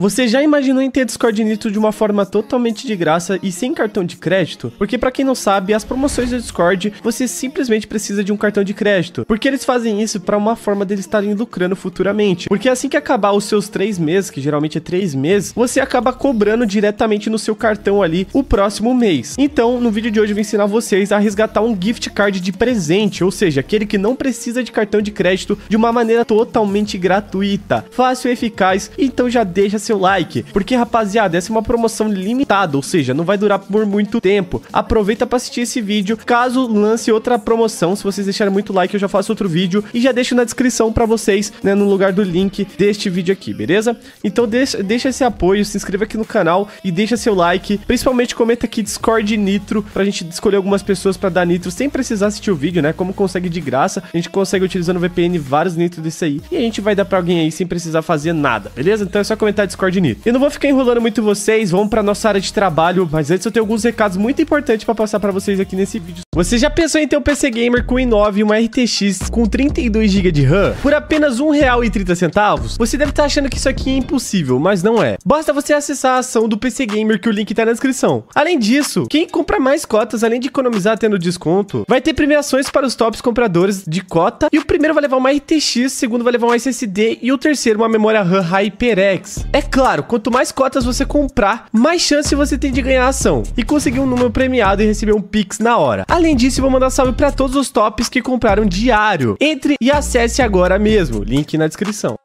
Você já imaginou em ter Discord Nitro de uma forma totalmente de graça e sem cartão de crédito? Porque para quem não sabe, as promoções do Discord, você simplesmente precisa de um cartão de crédito. Porque eles fazem isso para uma forma deles estarem lucrando futuramente. Porque assim que acabar os seus três meses, que geralmente é três meses, você acaba cobrando diretamente no seu cartão ali o próximo mês. Então, no vídeo de hoje eu vou ensinar vocês a resgatar um gift card de presente, ou seja, aquele que não precisa de cartão de crédito de uma maneira totalmente gratuita, fácil e eficaz. Então já deixa seu like, porque rapaziada, essa é uma promoção limitada, ou seja, não vai durar por muito tempo. Aproveita para assistir esse vídeo, caso lance outra promoção, se vocês deixarem muito like eu já faço outro vídeo e já deixo na descrição para vocês, né, no lugar do link deste vídeo aqui, beleza? Então deixa, deixa esse apoio, se inscreva aqui no canal e deixa seu like, principalmente comenta aqui Discord Nitro, pra gente escolher algumas pessoas para dar Nitro sem precisar assistir o vídeo, né, como consegue de graça, a gente consegue utilizando VPN vários Nitro desse aí, e a gente vai dar pra alguém aí sem precisar fazer nada, beleza? Então é só comentar Discord Eu não vou ficar enrolando muito vocês, vamos pra nossa área de trabalho, mas antes eu tenho alguns recados muito importantes pra passar pra vocês aqui nesse vídeo. Você já pensou em ter um PC Gamer com i9 e uma RTX com 32GB de RAM por apenas R$1,30? Você deve estar achando que isso aqui é impossível, mas não é. Basta você acessar a ação do PC Gamer que o link tá na descrição. Além disso, quem compra mais cotas, além de economizar tendo desconto, vai ter premiações para os tops compradores de cota e o primeiro vai levar uma RTX, o segundo vai levar um SSD e o terceiro uma memória RAM HyperX. É claro, quanto mais cotas você comprar, mais chance você tem de ganhar a ação e conseguir um número premiado e receber um Pix na hora. Além disso, vou mandar salve para todos os tops que compraram diário. Entre e acesse agora mesmo, link na descrição.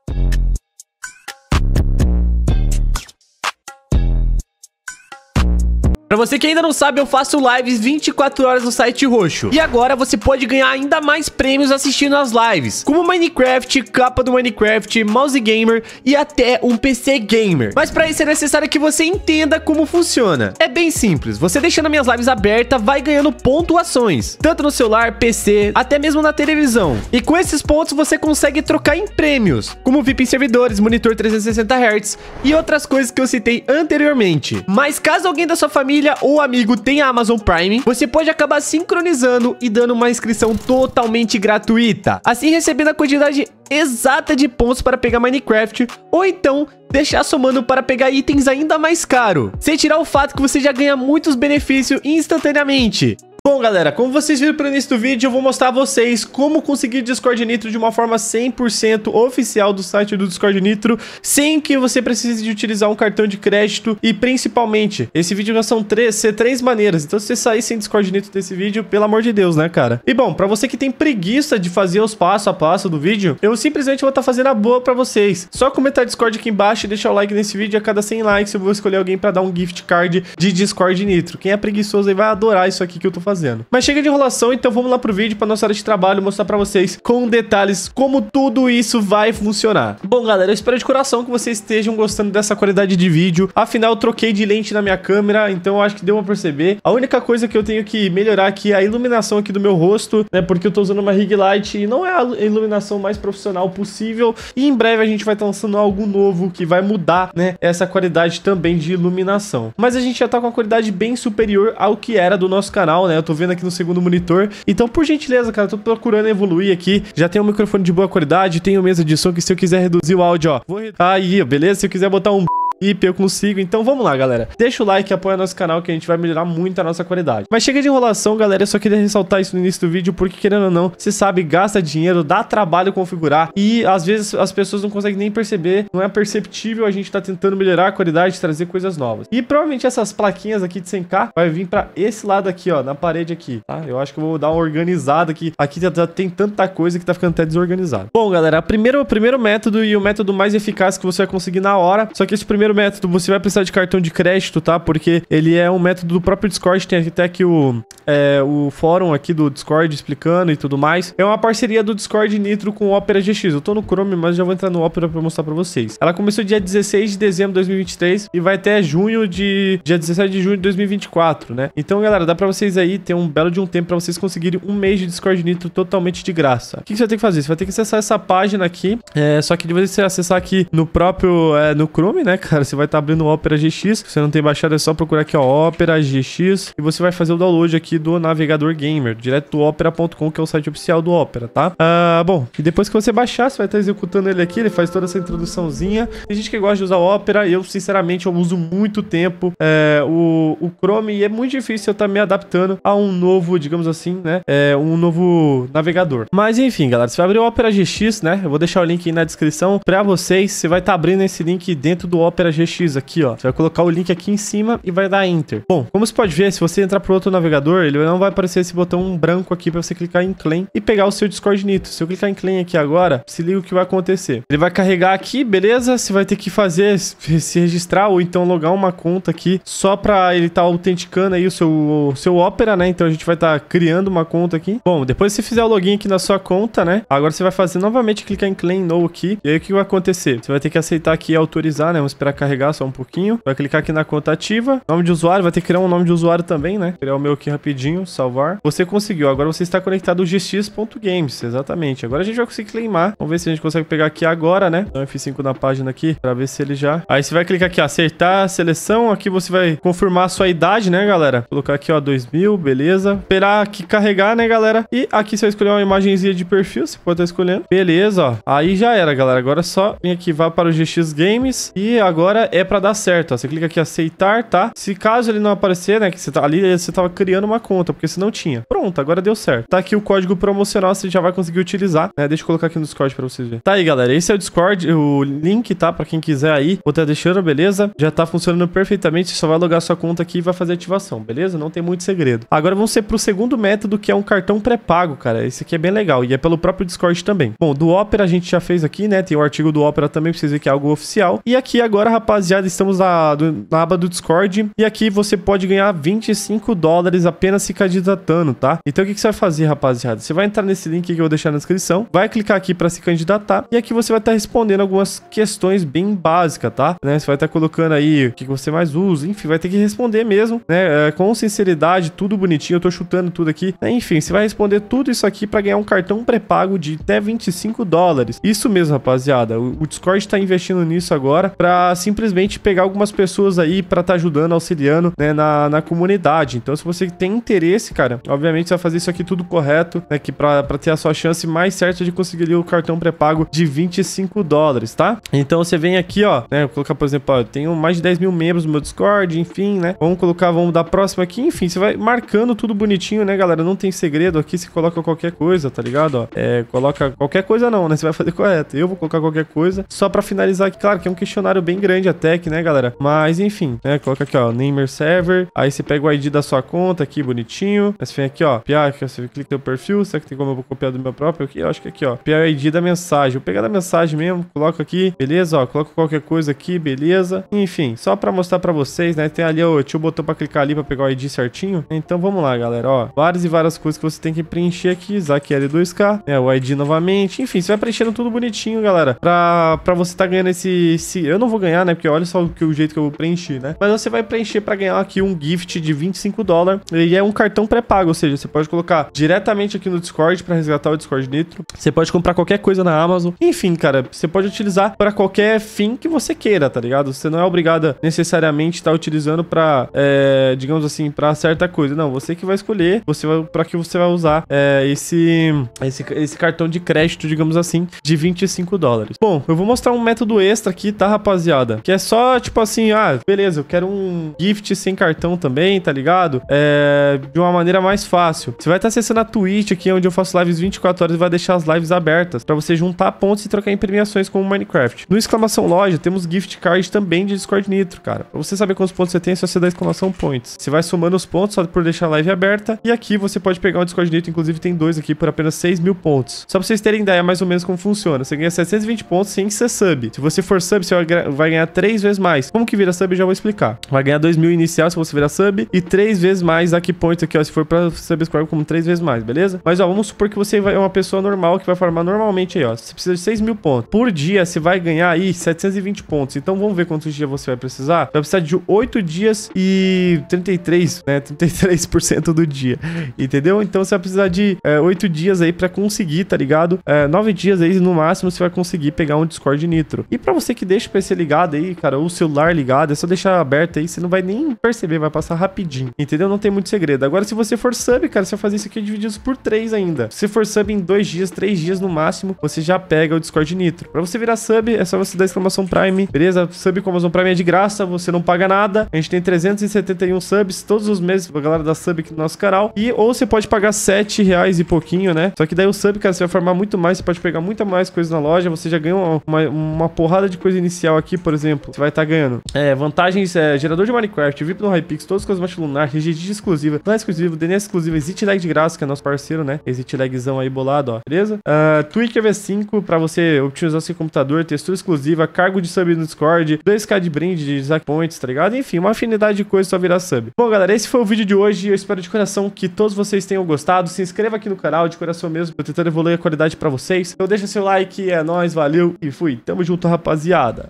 Você que ainda não sabe, eu faço lives 24 horas no site roxo. E agora você pode ganhar ainda mais prêmios assistindo às lives, como Minecraft, capa do Minecraft, mouse gamer e até um PC gamer. Mas para isso é necessário que você entenda como funciona. É bem simples, você deixando minhas lives abertas vai ganhando pontuações, tanto no celular, PC, até mesmo na televisão. E com esses pontos você consegue trocar em prêmios, como VIP em servidores, monitor 360 Hz e outras coisas que eu citei anteriormente. Mas caso alguém da sua família ou amigo tem a Amazon Prime, você pode acabar sincronizando e dando uma inscrição totalmente gratuita. Assim recebendo a quantidade exata de pontos para pegar Minecraft, ou então deixar somando para pegar itens ainda mais caro, sem tirar o fato que você já ganha muitos benefícios instantaneamente. Bom, galera, como vocês viram pelo início do vídeo, eu vou mostrar a vocês como conseguir Discord Nitro de uma forma 100% oficial do site do Discord Nitro, sem que você precise de utilizar um cartão de crédito e principalmente, esse vídeo são três, ser três maneiras, então se você sair sem Discord Nitro desse vídeo, pelo amor de Deus, né, cara? E bom, pra você que tem preguiça de fazer os passo a passo do vídeo, eu simplesmente vou estar tá fazendo a boa pra vocês. Só comentar Discord aqui embaixo e deixar o like nesse vídeo, a cada 100 likes eu vou escolher alguém pra dar um gift card de Discord Nitro. Quem é preguiçoso aí vai adorar isso aqui que eu tô fazendo fazendo. Mas chega de enrolação, então vamos lá pro vídeo pra nossa área de trabalho mostrar pra vocês com detalhes como tudo isso vai funcionar. Bom, galera, eu espero de coração que vocês estejam gostando dessa qualidade de vídeo. Afinal, eu troquei de lente na minha câmera, então eu acho que deu pra perceber. A única coisa que eu tenho que melhorar aqui é a iluminação aqui do meu rosto, né? Porque eu tô usando uma rig light e não é a iluminação mais profissional possível. E em breve a gente vai estar lançando algo novo que vai mudar, né? Essa qualidade também de iluminação. Mas a gente já tá com uma qualidade bem superior ao que era do nosso canal, né? Tô vendo aqui no segundo monitor. Então, por gentileza, cara, tô procurando evoluir aqui. Já tem um microfone de boa qualidade, tenho mesa de som que se eu quiser reduzir o áudio, ó, vou... Aí, beleza? Se eu quiser botar um IP eu consigo. Então vamos lá, galera. Deixa o like, apoia nosso canal que a gente vai melhorar muito a nossa qualidade. Mas chega de enrolação, galera. Eu só queria ressaltar isso no início do vídeo, porque querendo ou não, você sabe, gasta dinheiro, dá trabalho configurar e às vezes as pessoas não conseguem nem perceber, não é perceptível a gente tá tentando melhorar a qualidade, trazer coisas novas. E provavelmente essas plaquinhas aqui de 100k vai vir para esse lado aqui, ó, na parede aqui, tá? Eu acho que eu vou dar uma organizada aqui. Aqui já tem tanta coisa que tá ficando até desorganizado. Bom, galera, primeiro, o primeiro método e o método mais eficaz que você vai conseguir na hora, só que esse primeiro primeiro método, você vai precisar de cartão de crédito, tá? Porque ele é um método do próprio Discord, tem até aqui o, é, o fórum aqui do Discord explicando e tudo mais. É uma parceria do Discord Nitro com o Opera GX. Eu tô no Chrome, mas já vou entrar no Opera pra mostrar pra vocês. Ela começou dia 16 de dezembro de 2023 e vai até junho de... dia 17 de junho de 2024, né? Então, galera, dá pra vocês aí ter um belo de um tempo pra vocês conseguirem um mês de Discord Nitro totalmente de graça. O que, você vai ter que fazer? Você vai ter que acessar essa página aqui, é, só que de você acessar aqui no próprio... É, no Chrome, né, cara? Cara, você vai estar tá abrindo o Opera GX. Se você não tem baixado, é só procurar aqui, ó, Opera GX. E você vai fazer o download aqui do navegador gamer, direto do opera.com, que é o site oficial do Opera, tá? Ah, bom, e depois que você baixar, você vai estar tá executando ele aqui, ele faz toda essa introduçãozinha. Tem gente que gosta de usar o Opera, eu, sinceramente, eu uso muito tempo é, o, o Chrome e é muito difícil eu estar tá me adaptando a um novo, digamos assim, né? É, um novo navegador. Mas enfim, galera, você vai abrir o Opera GX, né? Eu vou deixar o link aí na descrição pra vocês. Você vai estar tá abrindo esse link dentro do Opera GX aqui, ó. Você vai colocar o link aqui em cima e vai dar Enter. Bom, como você pode ver, se você entrar pro outro navegador, ele não vai aparecer esse botão branco aqui pra você clicar em Claim e pegar o seu Discord Nitro. Se eu clicar em Claim aqui agora, se liga o que vai acontecer. Ele vai carregar aqui, beleza? Você vai ter que fazer, se registrar ou então logar uma conta aqui só pra ele estar tá autenticando aí o seu, o seu Opera, né? Então a gente vai estar tá criando uma conta aqui. Bom, depois que você fizer o login aqui na sua conta, né? Agora você vai fazer novamente clicar em Claim No aqui. E aí o que vai acontecer? Você vai ter que aceitar aqui e autorizar, né? Vamos carregar só um pouquinho. Vai clicar aqui na conta ativa. Nome de usuário, vai ter que criar um nome de usuário também, né? Criar o meu aqui rapidinho, salvar. Você conseguiu. Agora você está conectado ao gx.games, exatamente. Agora a gente vai conseguir claimar. Vamos ver se a gente consegue pegar aqui agora, né? Então F5 na página aqui, pra ver se ele já... Aí você vai clicar aqui, acertar a seleção. Aqui você vai confirmar a sua idade, né, galera? Colocar aqui, ó, 2000, beleza. Esperar aqui carregar, né, galera? E aqui você vai escolher uma imagenzinha de perfil, você pode estar escolhendo. Beleza, ó. Aí já era, galera. Agora é só vir aqui, vá para o GX Games. E agora é pra dar certo, ó. Você clica aqui, aceitar, tá? Se caso ele não aparecer, né, que você tá ali, você tava criando uma conta, porque se não tinha. Pronto, agora deu certo. Tá aqui o código promocional, você já vai conseguir utilizar, né? Deixa eu colocar aqui no Discord pra vocês verem. Tá aí, galera. Esse é o Discord, o link, tá? Pra quem quiser aí. Vou estar deixando, beleza? Já tá funcionando perfeitamente. Você só vai logar sua conta aqui e vai fazer ativação, beleza? Não tem muito segredo. Agora vamos ser pro segundo método, que é um cartão pré-pago, cara. Esse aqui é bem legal e é pelo próprio Discord também. Bom, do Opera a gente já fez aqui, né? Tem o artigo do Opera também, pra vocês verem que é algo oficial. E aqui agora, rapaziada, estamos na, na aba do Discord. E aqui você pode ganhar 25 dólares apenas se candidatando, tá? Então o que, que você vai fazer, rapaziada? Você vai entrar nesse link que eu vou deixar na descrição, vai clicar aqui para se candidatar e aqui você vai estar tá respondendo algumas questões bem básicas, tá? Né? Você vai estar tá colocando aí o que, que você mais usa, enfim, vai ter que responder mesmo, né? É, com sinceridade, tudo bonitinho, eu tô chutando tudo aqui. Né? Enfim, você vai responder tudo isso aqui para ganhar um cartão pré-pago de até 25 dólares. Isso mesmo, rapaziada. O, o Discord tá investindo nisso agora para simplesmente pegar algumas pessoas aí para estar tá ajudando, auxiliando, né, na, na comunidade. Então, se você tem interesse, cara, obviamente você vai fazer isso aqui tudo correto, né, que para ter a sua chance mais certa de conseguir o cartão pré-pago de 25 dólares, tá? Então, você vem aqui, ó, né, colocar, por exemplo, ó, eu tenho mais de 10 mil membros no meu Discord, enfim, né? Vamos colocar, vamos dar próximo aqui, enfim, você vai marcando tudo bonitinho, né, galera? Não tem segredo aqui, você coloca qualquer coisa, tá ligado? Ó, é, coloca qualquer coisa não, né? Você vai fazer correto. Eu vou colocar qualquer coisa, só para finalizar aqui, claro que é um questionário bem grande até que, né, galera? Mas, enfim, né, coloca aqui, ó, Namer Server, aí você pega o ID da sua conta aqui, bonitinho, aí você vem aqui, ó, copiar, você clica no perfil, será que tem como eu vou copiar do meu próprio aqui? Eu acho que aqui, ó, o ID da mensagem, vou pegar da mensagem mesmo, coloco aqui, beleza, ó, coloco qualquer coisa aqui, beleza, enfim, só para mostrar para vocês, né, tem ali, ó, tinha o botão para clicar ali para pegar o ID certinho, então vamos lá, galera, ó, várias e várias coisas que você tem que preencher aqui, Zack L2K, né, o ID novamente, enfim, você vai preenchendo tudo bonitinho, galera, pra, pra você tá ganhando esse, esse, eu não vou ganhar, né, porque olha só o, que, o jeito que eu vou preencher, né, mas você vai preencher para ganhar aqui um gift de 25 dólares, e é um cartão pré-pago, ou seja, você pode colocar diretamente aqui no Discord para resgatar o Discord Nitro, você pode comprar qualquer coisa na Amazon, enfim, cara, você pode utilizar para qualquer fim que você queira, tá ligado? Você não é obrigado necessariamente estar tá utilizando para, é, digamos assim, para certa coisa, não, você que vai escolher, você para que você vai usar é, esse, esse, esse cartão de crédito, digamos assim, de 25 dólares. Bom, eu vou mostrar um método extra aqui, tá, rapaziada? Que é só, tipo assim, ah, beleza, eu quero um gift sem cartão também, tá ligado? É, de uma maneira mais fácil. Você vai estar acessando a Twitch aqui, onde eu faço lives 24 horas e vai deixar as lives abertas para você juntar pontos e trocar em premiações como Minecraft. No exclamação loja, temos gift card também de Discord Nitro, cara. Pra você saber quantos pontos você tem, é só você dar exclamação points. Você vai somando os pontos só por deixar a live aberta. E aqui você pode pegar um Discord Nitro, inclusive tem dois aqui por apenas 6 mil pontos. Só pra vocês terem ideia mais ou menos como funciona. Você ganha 720 pontos sem ser sub. Se você for sub, você vai ganhar 3 vezes mais. Como que vira sub, já vou explicar. Vai ganhar 2 mil inicial se você virar sub e 3 vezes mais aqui points aqui, ó, se for pra subscribe como 3 vezes mais, beleza? Mas, ó, vamos supor que você é uma pessoa normal que vai farmar normalmente aí, ó. Você precisa de 6 mil pontos. Por dia, você vai ganhar aí 720 pontos. Então, vamos ver quantos dias você vai precisar. Vai precisar de 8 dias e 33, né? 33% do dia, entendeu? Então, você vai precisar de é, 8 dias aí pra conseguir, tá ligado? É, 9 dias aí, no máximo, você vai conseguir pegar um Discord Nitro. E pra você que deixa o PC ligado, aí, cara, ou o celular ligado, é só deixar aberto aí, você não vai nem perceber, vai passar rapidinho. Entendeu? Não tem muito segredo. Agora, se você for sub, cara, você vai fazer isso aqui dividido por três ainda. Se for sub em dois dias, três dias no máximo, você já pega o Discord Nitro. Pra você virar sub, é só você dar exclamação Prime, beleza? Sub com Amazon Prime é de graça, você não paga nada. A gente tem 371 subs todos os meses pra galera da sub aqui no nosso canal. E ou você pode pagar 7 reais e pouquinho, né? Só que daí o sub, cara, você vai farmar muito mais, você pode pegar muita mais coisa na loja, você já ganha uma, uma, uma porrada de coisa inicial aqui, por exemplo. Você vai estar tá ganhando. É, vantagens, é, gerador de Minecraft, VIP no Hypix, todas as coisas mais lunar, RGD exclusiva, não é exclusivo, DNS exclusivo, Exit Lag de graça, que é nosso parceiro, né? Exit Lagzão aí bolado, ó. Beleza? Uh, Twitch V5 pra você otimizar seu computador, textura exclusiva, cargo de sub no Discord, 2k de brinde de Zack Points, tá ligado? Enfim, uma afinidade de coisas só virar sub. Bom, galera, esse foi o vídeo de hoje. Eu espero de coração que todos vocês tenham gostado. Se inscreva aqui no canal, de coração mesmo, eu tentando evoluir a qualidade pra vocês. Então deixa seu like, é nóis, valeu e fui. Tamo junto, rapaziada.